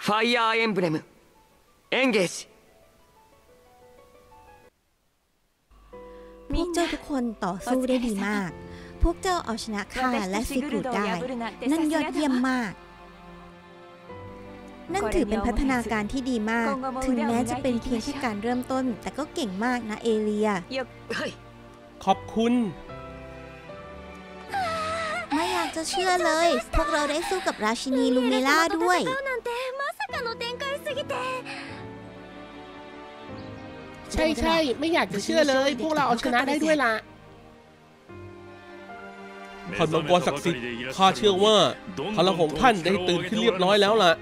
ファイヤーエンブレムエンゲージ พวกเจ้าทุกคนต่อสู้ได้ดีมาก พวกเจ้าเอาชนะข้าและซิกรุดได้ นั่นยอดเยี่ยมมาก นั่นถือเป็นพัฒนาการที่ดีมาก ถึงแม้จะเป็นเพียงแค่การเริ่มต้น แต่ก็เก่งมากนะเอเลีย はい ขอบคุณ ไม่อยากจะเชื่อเลย พวกเราได้สู้กับราชินีลูเมล่าด้วย ใช่ใช่ไม่อยากจะเชื่อเลย พวกเราเอาชนะได้ด้วยล่ะท่านมังกรศักดิ์สิทธิ์ข้าเชื่อว่าพลังของท่านได้ตื่นขึ้นเรียบร้อยแล้วล่ะ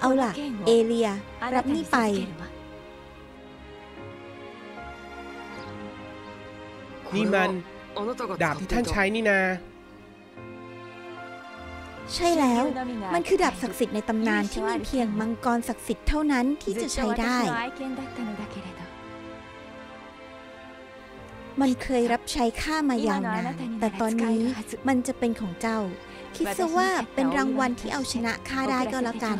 เอาล่ะ เอเลีย รับนี่ไป นี่มัน あなたが ดาบ 使っ ที่ て ท่าน いた ใช้นี่นา ใช่แล้ว มันคือดาบศักดิ์สิทธิ์ในตำนานที่มีเพียงมังกรศักดิ์สิทธิ์เท่านั้นที่จะใช้ได้ มันเคยรับใช้ข้ามาอย่างนานแต่ตอนนี้มันจะเป็นของเจ้า คิดซะว่าเป็นรางวัลที่เอาชนะข้าได้ก็แล้วกัน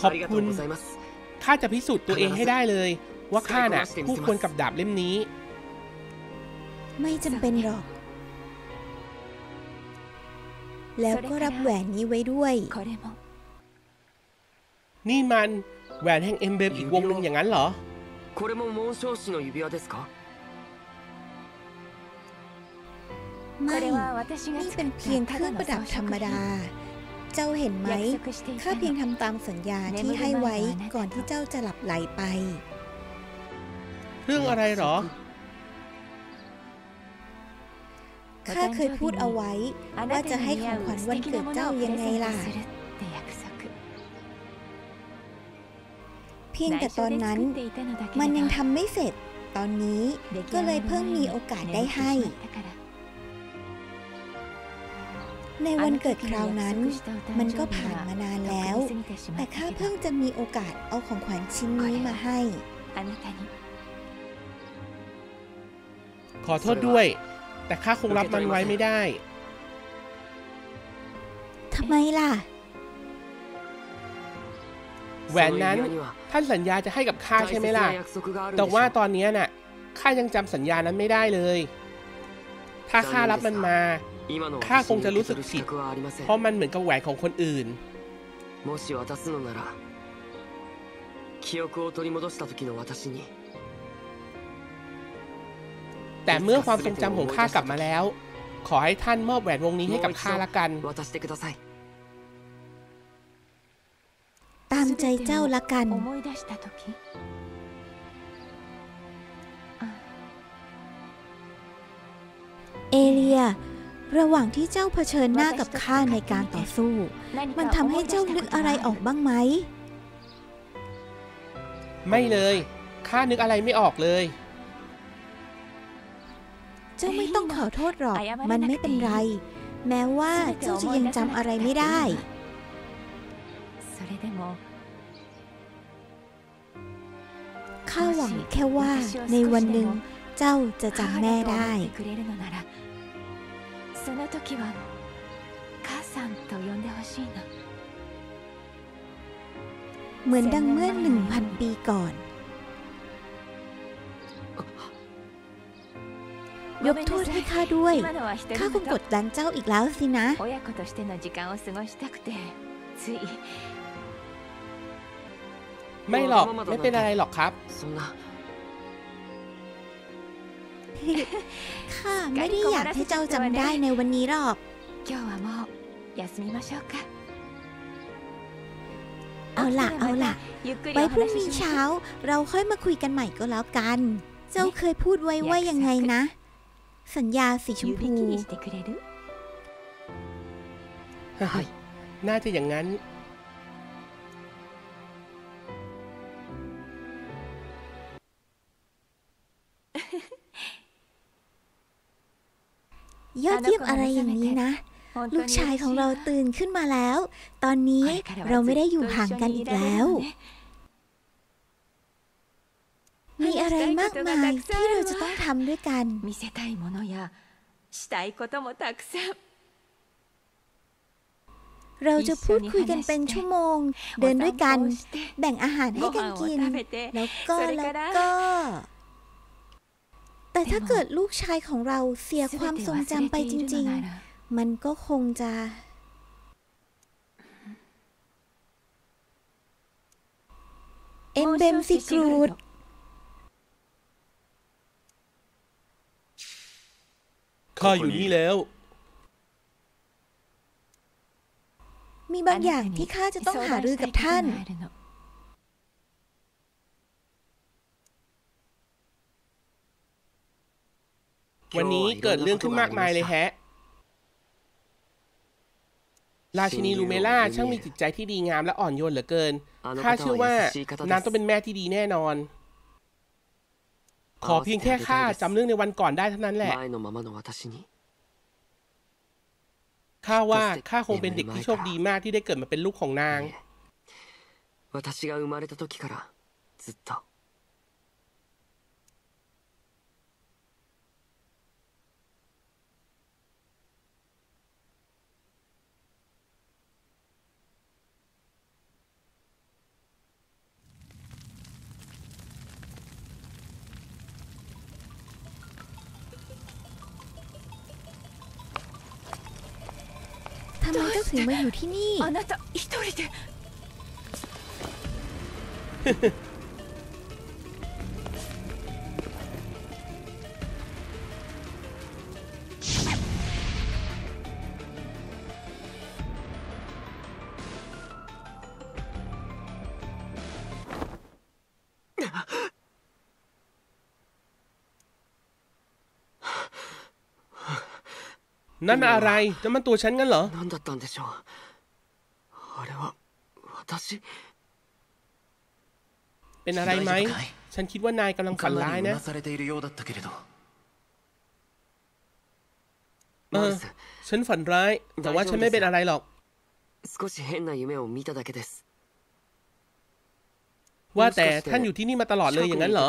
ขอบคุณ ข้าจะพิสูจน์ตัวเองให้ได้เลย ว่าข้าน่ะคู่ควรกับดาบเล่มนี้ ไม่จำเป็นหรอก แล้วก็รับแหวนนี้ไว้ด้วย นี่มันแหวนแห่งเอ็มเบมอีกวงหนึ่งอย่างนั้นเหรอไม่นี่เป็นเพียงเครื่องประดับธรรมดา เจ้าเห็นไหม ข้าเพียงทำตามสัญญาที่ให้ไว้ก่อนที่เจ้าจะหลับไหลไป เรื่องอะไรหรอ ข้าเคยพูดเอาไว้ ว่าจะให้ของขวัญวันเกิดเจ้ายังไงล่ะ เพียงแต่ตอนนั้น มันยังทำไม่เสร็จ ตอนนี้ก็เลยเพิ่งมีโอกาสได้ให้ ในวันเกิดคราวนั้น มันก็ผ่านมานานแล้ว แต่ข้าเพิ่งจะมีโอกาสเอาของขวัญชิ้นนี้มาให้ ขอโทษด้วย แต่ข้าคงรับมันไว้ไม่ได้ ทำไมล่ะ แหวนนั้น その指輪には ท่านสัญญาจะให้กับข้า 大 ใช่ไหม 切 ล่ะ な約束があるん แต่ でしょ ว่าตอนเนี้ยน่ะ ข้ายังจำสัญญานั้นไม่ได้เลย ถ้าข้ารับมันมา 今のข้าคงจะรู้สึกผิด 私に受け取る資格はありません เพราะมันเหมือนกับแหวนของคนอื่น もし渡すのなら記憶を取り戻した時の私に แต่เมื่อความทรงจำของข้ากลับมาแล้ว ขอให้ท่านมอบแหวนวงนี้ให้กับข้าละกัน ตามใจเจ้าละกัน เอเลีย ระหว่างที่เจ้าเผชิญหน้ากับข้าในการต่อสู้ มันทำให้เจ้านึกอะไรออกบ้างไหม ไม่เลย ข้านึกอะไรไม่ออกเลย จ้าไม่ต้องขอโทษหรอก มันไม่เป็นไร แม้ว่าเจ้าจะยังจำอะไรไม่ได้ ข้าหวังแค่ว่าในวันหนึ่งเจ้าจะจำแม่ได้ その時は母さんと呼んでほしいの เหมือนดังเมื่อหนึ่งพันปีก่อน ยกโทษให้ข้าด้วย ข้าคงกดดันเจ้าอีกแล้วสินะ ไม่หรอก ไม่เป็นอะไรหรอกครับค่ะไม่ได้อยากให้เจ้าจำได้ในวันนี้หรอกเอาล่ะ เอาล่ะ ไว้พรุ่งนี้เช้า เราค่อยมาคุยกันใหม่ก็แล้วกัน เจ้าเคยพูดไว้ว่ายังไงนะ สัญญาสีชมพูน่าจะอย่างนั้น ยอดเยี่ยมอะไรอย่างนี้นะ ลูกชายของเราตื่นขึ้นมาแล้ว ตอนนี้เราไม่ได้อยู่ห่างกันอีกแล้ว มีอะไรมากมายที่เราจะต้องทำด้วยกัน 見せたいものや したいこともたくさん เราจะพูดคุยกันเป็นชั่วโมง เดินด้วยกัน お散歩をして แบ่งอาหารให้กันกิน ご飯を食べて แล้วก็ それ แล้ か ว ら ก็ แต่ถ้า でも เกิดลูกชายของเราเสียความทรงจำไปจริง 全て忘れているのなら ๆ มันก็คงจะ เอ็มเบมซิกรูด ข้าอยู่นี่แล้ว มีบางอย่างที่ข้าจะต้องหารือกับท่าน วันนี้เกิดเรื่องขึ้นมากมายเลยแฮะ ราชินีลูเมล่าช่างมีจิตใจที่ดีงามและอ่อนโยนเหลือเกิน ข้าเชื่อว่านางต้องเป็นแม่ที่ดีแน่นอน ขอเพียงแค่ข้าจำเรื่องในวันก่อนได้เท่านั้นแหละ 前のままの私に ข้าว่าข้าคงเป็นเด็กที่โชคดีมากที่ได้เกิดมาเป็นลูกของนาง いえ私が生まれた時からずっと ไมเจ้าถึงมาอยู่ที่นี่ あなた一人で นั่นอะไรนั่นมันตัวฉันงั้นเหรอ 何だったんでしょうあれは私 เป็นอะไรไหม 大丈夫かい ฉันคิดว่านายกำลังฝั か น な ร้าย りう นะ なされているようだったけれど เอ マ อ ルス ฉันฝันร้าย แต่ว่าฉันไม่เป็นอะไรหรอก 少し変な夢を見ただけです ว่าแต่ท่านอยู่ที่นี่มาตลอดเลยอย่างนั้นเหรอ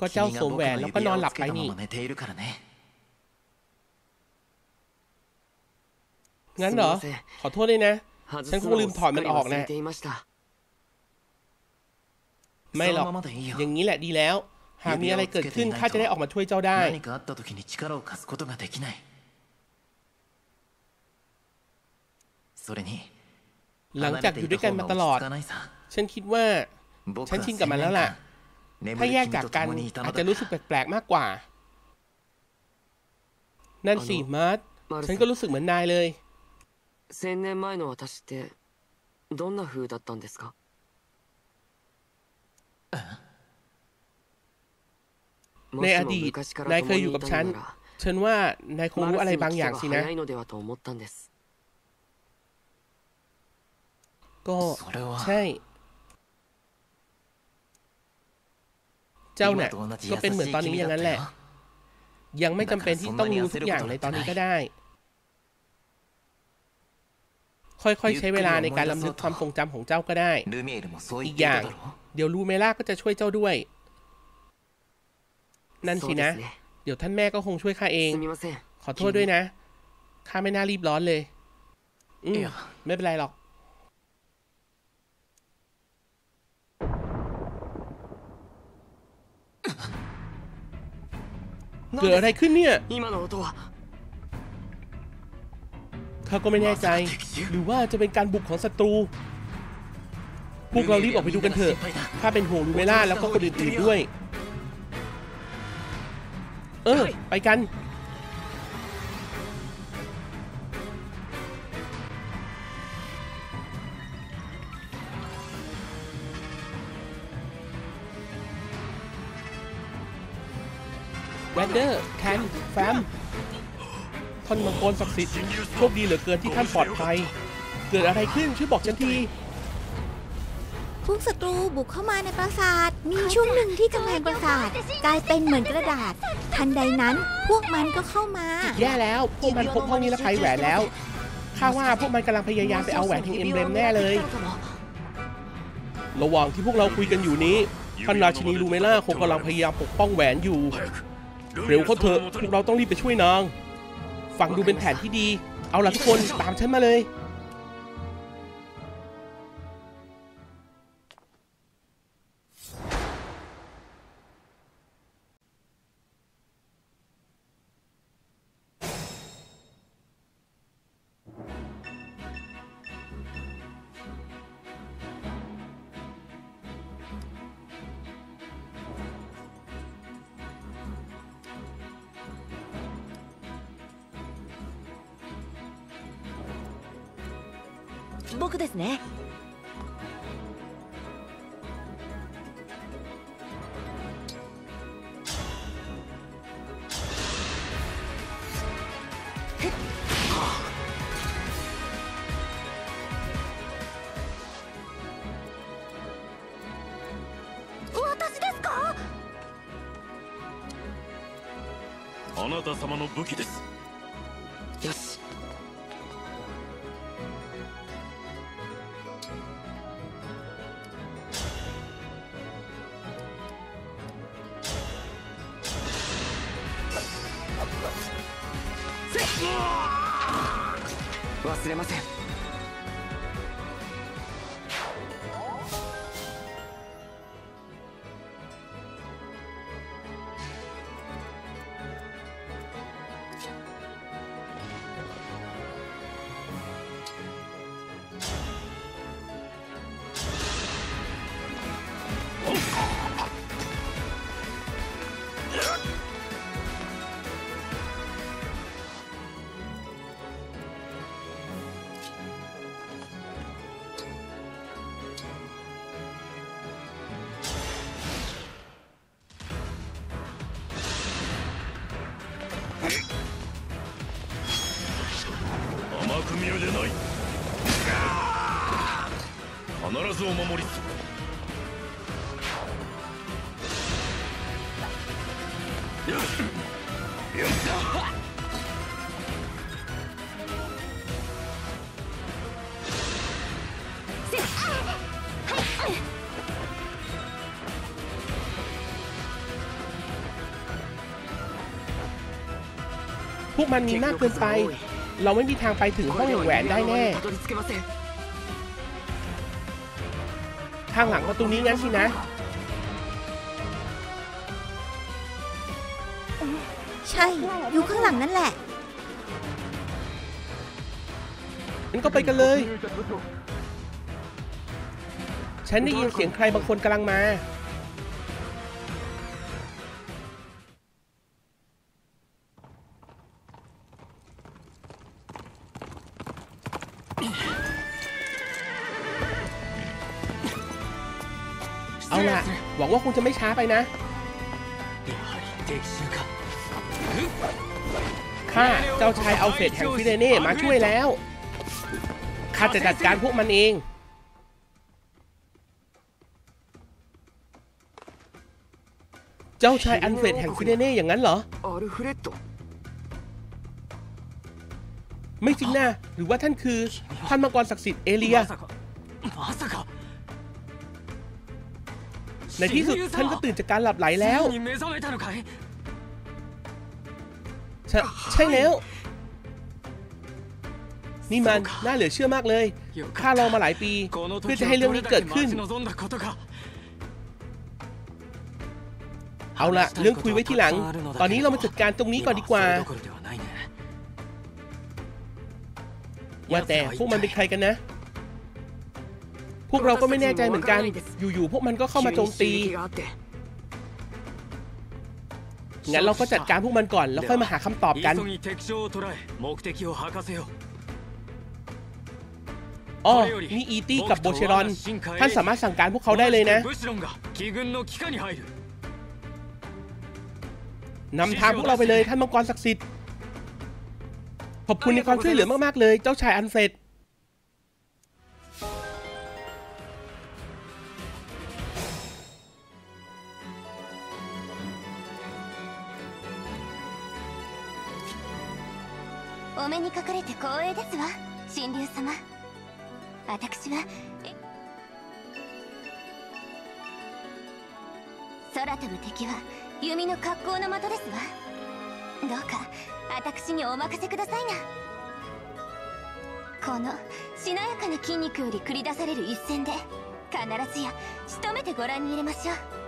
ก็เจ้าสวมแหวนแล้วก็นอนหลับไปนี่งั้นเหรอ ขอโทษด้วยนะ ฉันคงลืมถอดมันออกนะ ไม่หรอก อย่างนี้แหละดีแล้ว หากมีอะไรเกิดขึ้นข้าจะได้ออกมาช่วยเจ้าได้ หลังจากอยู่ด้วยกันมาตลอด ฉันคิดว่า ฉันชินกับมันแล้วล่ะ ถ้า る แยก 君 จาก と กัน 共にいた อา の จจะ だ รู้สึกแปลกๆมากกว่า นั่นสิมาร์ท マル ฉัน ス ก็รู้สึกเหมือนนายเลย 千年前の私ってどんな風だったんですかも ใน し อ も ดีต 昔から นายเค 共 ย に อยู่ い กับ た ฉัน のなら ฉันว่านายคง マ รู้ ル อะไร スに บาง 聞 อ け ย่าง ば สินะ 早いのではと思ったんです ก็ それは ใช่ เจ้าเนี่ยก็เป็นเหมือนตอนนี้อย่างนั้นแหละ ยังไม่จำเป็นที่ต้องรู้ทุกอย่างในตอนนี้ก็ได้ ค่อยๆ ใช้เวลาในการลำลึกความทรงจำของเจ้าก็ได้ อีกอย่าง เดี๋ยวลูเมล่าก็จะช่วยเจ้าด้วย นั่นสินะ เดี๋ยวท่านแม่ก็คงช่วยข้าเอง ขอโทษด้วยนะข้าไม่น่ารีบร้อนเลย อืไม่เป็นไรหรอก เกิดอะไรขึ้นเนี่ยข้าก็ไม่แน่ใจ หรือว่าจะเป็นการบุกของศัตรู พวกเรารีบออกไปดูกันเถอะข้าเป็นห่วงลูเมล่าแล้วก็คนอื่นๆด้วย เออ ไปกัน แวนเดอร์แคนแฟมท่านมังกรศักดิ์สิทธิ์โชคดีเหลือเกินที่ท่านปลอดภัย เกิดอะไรขึ้นช่วยบอกฉันทีพวกศัตรูบุกเข้ามาในปราสาท มีช่วงหนึ่งที่กำแพงปราสาทกลายเป็นเหมือนกระดาษ ทันใดนั้นพวกมันก็เข้ามา แย่แล้ว พวกมันพบห้องนี้และไขแหวนแล้ว ข้าว่าพวกมันกำลังพยายามไปเอาแหวนแห่ง Emblem แน่เลย ระหว่างที่พวกเราคุยกันอยู่นี้ท่านราชินีลูเมล่าคงกำลังพยายามปกป้องแหวนอยู่ เร็วเข้าเถอะพวกเราต้องรีบไปช่วยนาง ฟังดูเป็นแผนที่ดี เอาล่ะทุกคนตามฉันมาเลย 僕ですね。私ですか？あなた様の武器です必ずお守りするพวกมันมีมากเกินไป เราไม่มีทางไปถึงห้องแห่งแหวนได้แน่ ข้างหลังประตูนี้งั้นสินะ ใช่ อยู่ข้างหลังนั่นแหละงั้นก็ไปกันเลย ฉันได้ยินเสียงใครบางคนกำลังมา วังว่าคงจะไม่ช้าไปนะข้าเจ้าชายเอาเฟตแห่งฟิเรเน่มาช่วยแล้วข้าจะจัดการพวกมันเองเจ้าชายอันเฟรดแห่งฟิเนเน่อย่างนั้นเหรอ ไม่จริงนะหรือว่าท่านคือท่านมังกรศักดิ์สิทธิ์เอเลีย ในที่สุดท่านก็ตื่นจากการหลับไหลแล้ว ใช่ใช่แล้ว นี่มันน่าเหลือเชื่อมากเลยข้ารอมาหลายปี เพื่อจะให้เรื่องนี้เกิดขึ้น เอาละเรื่องคุยไว้ทีหลัง ตอนนี้เรามาจัดการตรงนี้ก่อนดีกว่าว่าแต่พวกมันเป็นใครกันนะ พวกเราก็ไม่แน่ใจเหมือนกัน อยู่ๆพวกมันก็เข้ามาโจมตี งั้นเราก็จัดการพวกมันก่อน แล้วค่อยมาหาคำตอบกันอ๋อนี่อีตี้กับโบเชรอน ท่านสามารถสั่งการพวกเขาได้เลยนะนำทางพวกเราไปเลยท่านมังกรศักดิ์สิทธิ์ ขอบคุณในความช่วยเหลือมาก ๆ เลย เจ้าชายอันเฟรด 目にかかれて光栄ですわ神竜様。私は空飛ぶ敵は弓の格好の的ですわ。どうか私にお任せくださいな。このしなやかな筋肉より繰り出される一戦で必ずや仕留めてご覧に入れましょう。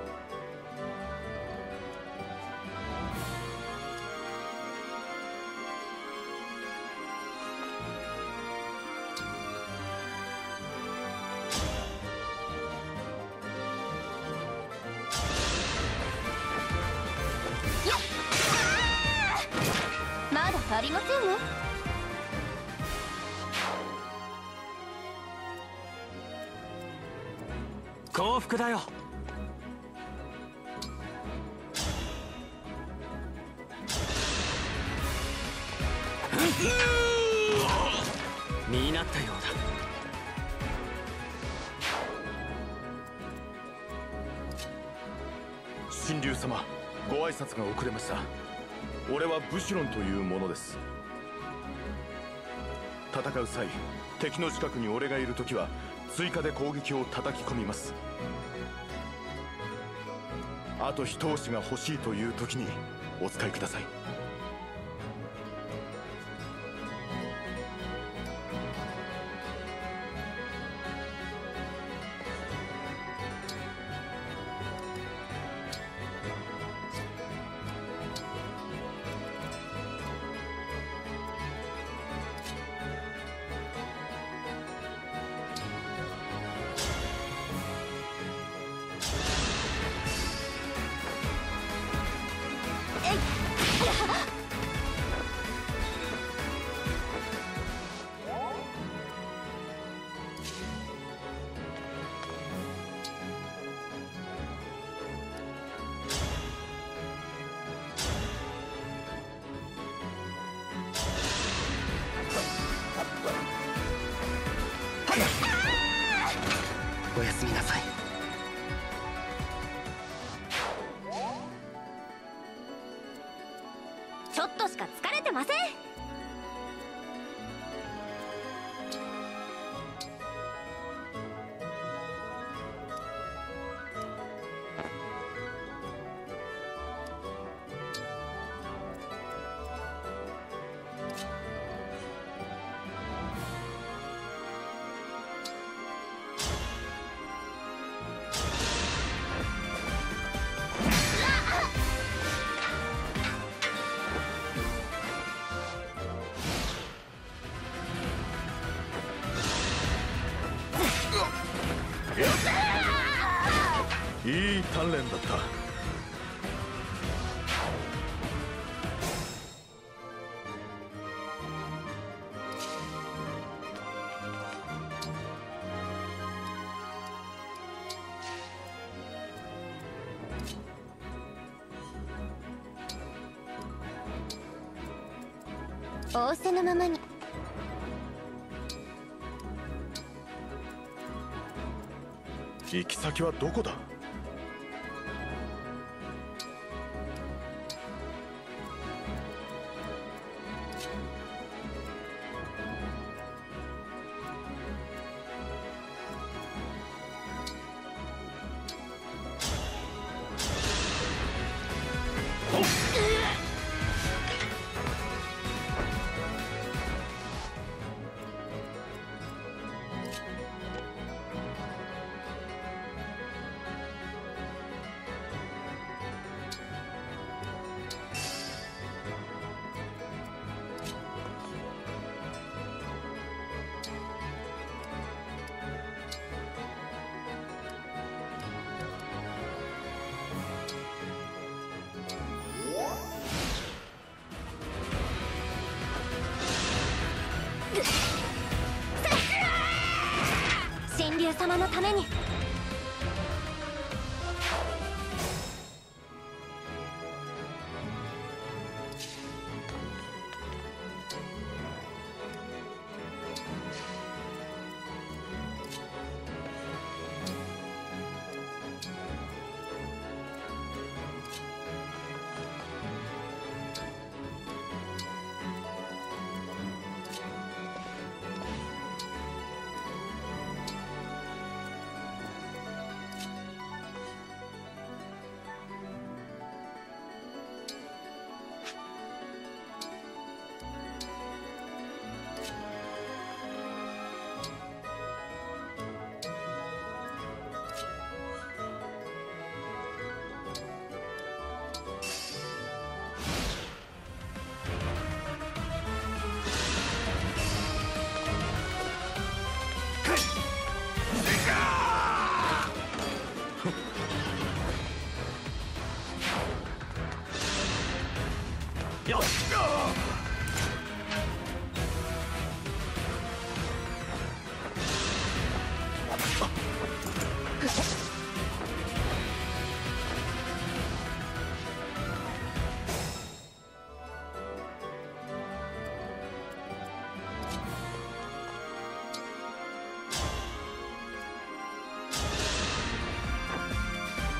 だよ。見なったようだ。神竜様ご挨拶が遅れました。俺はブシュロンというものです。戦う際敵の近くに俺がいる時は追加で攻撃を叩き込みます。あと一押しが欲しいという時にお使いください。おやすみなさい。仰せのままに。行き先はどこだ？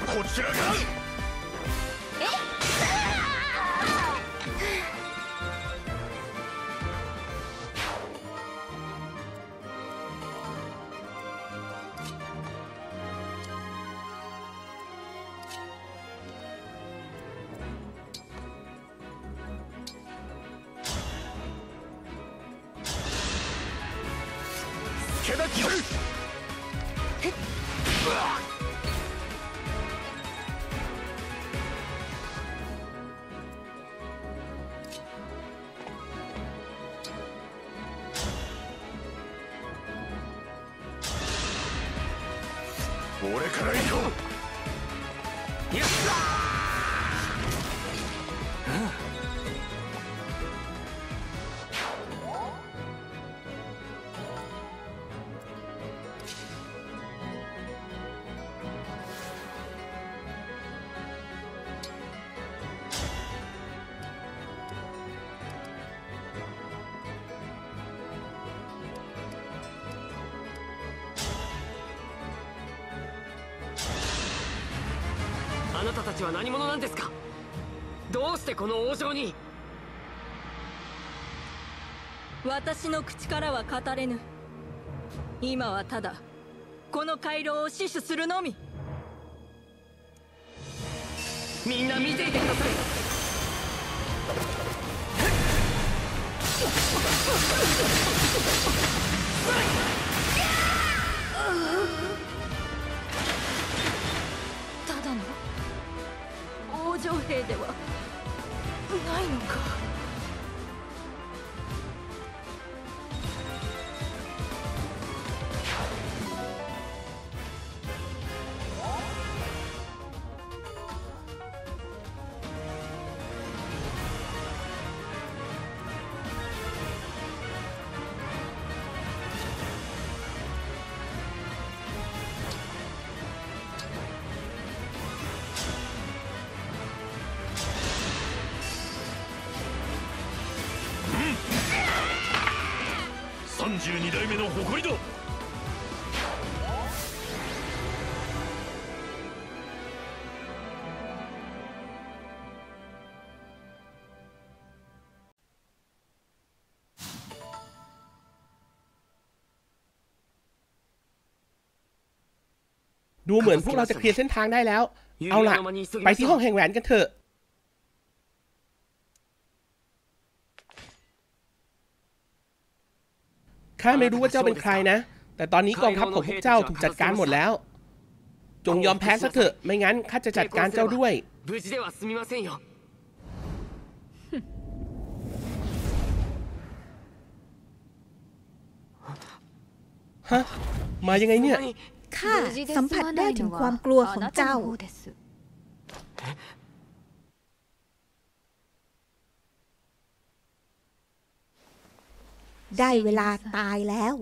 こちらが。あなたたちは何者なんですか？どうしてこの王城に？私の口からは語れぬ。今はただこの回廊を死守するのみ。みんな見ていてくださいなのか32代目の誇りだ「ดูเหมือนพวกเราจะเคลียร์เส้นทางได้แล้ว เอาล่ะ ไปที่ห้องแห่งแหวนกันเถอะ ข้าไม่รู้ว่าเจ้าเป็นใครนะ แต่ตอนนี้กองทัพของพวกเจ้าถูกจัดการหมดแล้ว จงยอมแพ้สักเถอะ ไม่งั้นข้าจะจัดการเจ้าด้วย ฮะ มายังไงเนี่ย ข้าสัมผัสได้ถึงความกลัวของเจ้า ได้เวลาตายแล้ว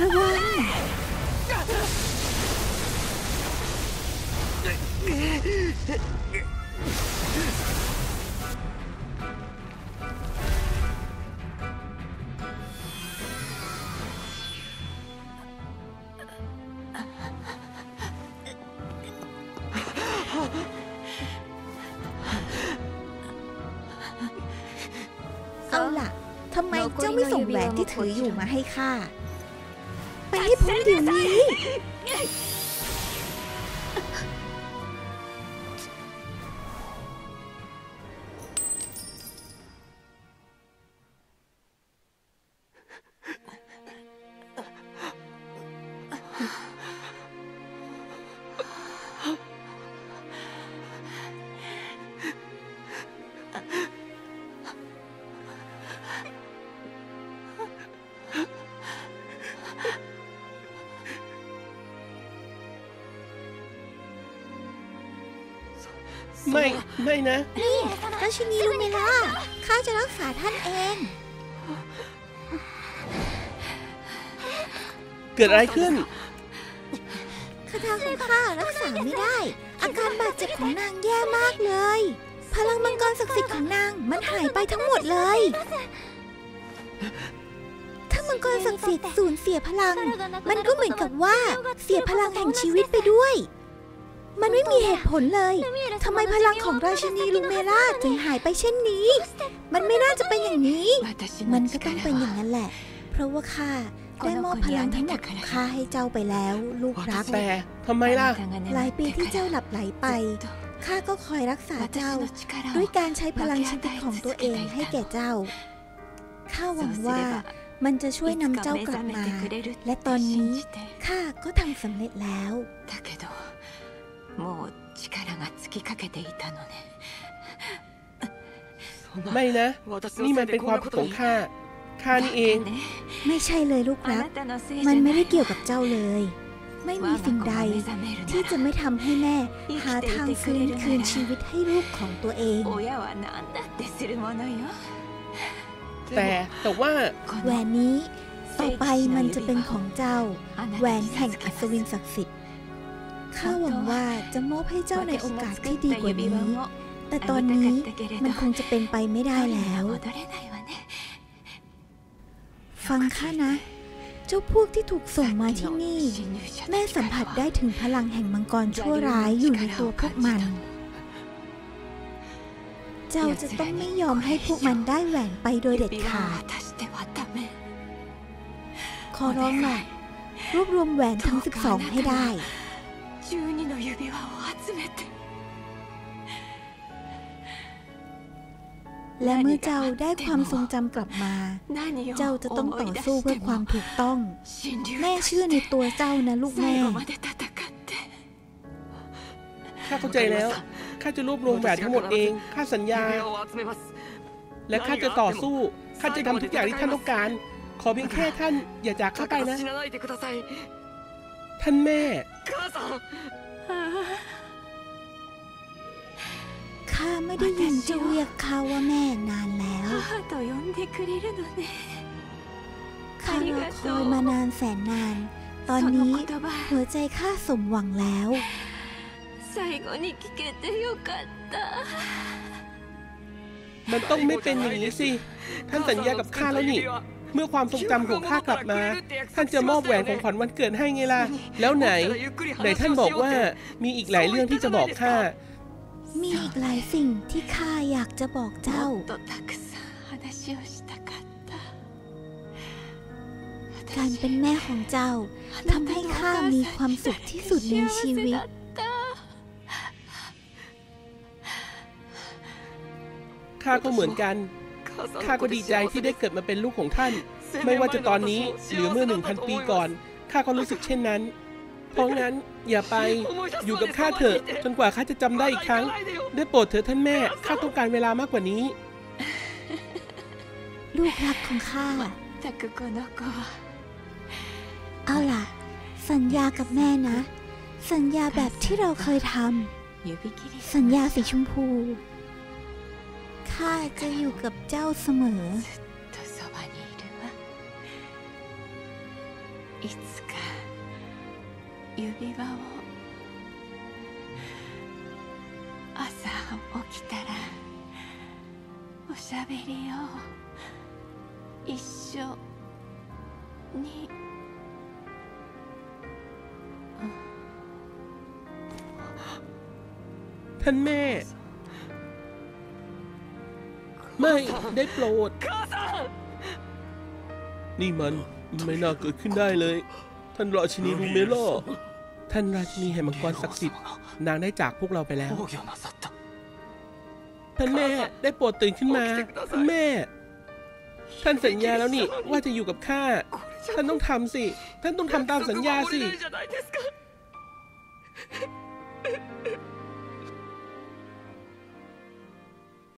ระวัง เจ้าไม่ส่งแหวนที่ถืออยู่มาให้ข้า ไปให้พ้นเดี๋ยวนี้ ชินีลูเมล่าข้าจะรักษาท่านเอง เกิดอะไรขึ้นคาถาของข้ารักษาไม่ได้ อาการบาดเจ็บของนางแย่มากเลย พลังมังกรศักดิ์สิทธิ์ของนางมันหายไปทั้งหมดเลย ถ้ามังกรศักดิ์สิทธิ์สูญเสียพลัง มันก็เหมือนกับว่าเสียพลังแห่งชีวิตไปด้วย มันไม่มีเหตุผลเลย ทำไมพลังของราชินีลูเมล่าถึงหายไปเช่นนี้ มันไม่น่าจะเป็นอย่างนี้ มันก็ต้องเป็นอย่างนั้นแหละ เพราะว่าข้าได้มอบพลังทั้งหมดของข้าให้เจ้าไปแล้วลูกรัก แต่ทำไมล่ะ หลายปีที่เจ้าหลับไหลไป ข้าก็คอยรักษาเจ้า ด้วยการใช้พลังชีวิตของตัวเองให้แก่เจ้า ข้าหวังว่ามันจะช่วยนำเจ้ากลับมา และตอนนี้ข้าก็ทำสำเร็จแล้ว もう力が尽きかけていたのね ไม่นะ 私 นี่ の มั せ น い เป็ で น こ คน วาม なこ ผิด と ของ に ข้า ข้านี่เอง ね ไม่ใช่เลยลูก あ รัก なたのせいじ มั ゃ น な ไม่ได้ い เกี่ยวกับเจ้าเลย ไม่มีสิ่งใด ที่จะไม่ทำให้แม่ หาทางฟื้นคืนชีวิตให้ลูกของตัวเอง 親は何だってするものよ แต่แต่ว่า แหวนนี้ต่อไปมันจะเป็นของเจ้า แหวนแห่งอัศวินศักดิ์สิทธิ์ ข้าหวังว่าจะมอบให้เจ้าในโอกาสที่ดีกว่านี้ แต่ตอนนี้มันคงจะเป็นไปไม่ได้แล้ว ฟังข้านะ เจ้าพวกที่ถูกส่งมาที่นี่ แม่สัมผัสได้ถึงพลังแห่งมังกรชั่วร้ายอยู่ในตัวพวกมัน เจ้าจะต้องไม่ยอมให้พวกมันได้แหวนไปโดยเด็ดขาด ขอร้องหน่อยรวบรวมแหวนทั้ง 12 ให้ได้ 12の指輪を集めて และเมื่อเจ้าได้ความทรงจำกลับมา 何を เจ้าจะต้องต่อ 思い出 สู้ し เพื่อ て ความ も ถูกต้อง 神竜 แม่ たち เชื่อในตัวเจ้านะลูกแม่ 最後まで戦って ข้าเข้าใจแล้ว ข้าจะรวบรวมแหวนทั้งหมดเอง ข้าสัญญา 指輪を集めます และข้าจะต่อสู้ ข้าจะทำทุกอย่างที่ท่านต้องการ ขอเพียงแค่ท่านอย่าจากข้า だ ไป から นะ 死なないでください ท่านแม่ 母さん ข้าไม่ได้ยินเจ้าเรียกข้าว่าแม่นานแล้ว 母と呼んでくれるのね ข้ารอคอยมานานแสนนาน ตอน そ นี้ の言葉 หัวใจข้าสมหวังแล้ว 最後に聞けてよかった มันต้องไม่เป็นอย่างนี้สิ ท่านสัญญากับข้าแล้วนี่ เมื่อความทรงจำของข้ากลับมา ท่านจะมอบแหวนของขวัญวันเกิดให้ไงล่ะ แล้วไหน ไหนท่านบอกว่ามีอีกหลายเรื่องที่จะบอกข้า มีอีกหลายสิ่งที่ข้าอยากจะบอกเจ้า การเป็นแม่ของเจ้าทำให้ข้ามีความสุขที่สุดในชีวิตข้าก็เหมือนกัน ข้าก็ดีใจที่ได้เกิดมาเป็นลูกของท่าน ไม่ว่าจะตอนนี้หรือเมื่อหนึ่งพันปีก่อน ข้าก็รู้สึกเช่นนั้น เพราะงั้นอย่าไปอยู่กับข้าเถอะจนกว่าข้าจะจำได้อีกครั้ง ได้โปรดเถอะท่านแม่ ข้าต้องการเวลามากกว่านี้ ลูกรักของข้าเอาล่ะ สัญญากับแม่นะ สัญญาแบบที่เราเคยทำสัญญาสีชมพู ข้าจะอยู่กับเจ้าเสมอ とそばにいるわいつか指輪を朝起きたらおしゃべりを一緒に ท่านแม่ ไม่ได้โปรด นี่มันไม่น่าเกิดขึ้นได้เลย ท่านราชินีรูเมโลท่านราชินีแห่งมังกรศักดิ์สิทธิ์นางได้จากพวกเราไปแล้ว ท่านแม่ได้โปรดตื่นขึ้นมา ท่านแม่ ท่านสัญญาแล้วนี่ว่าจะอยู่กับข้า ท่านต้องทำสิ ท่านต้องทำตามสัญญาสิ